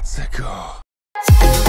Let's go.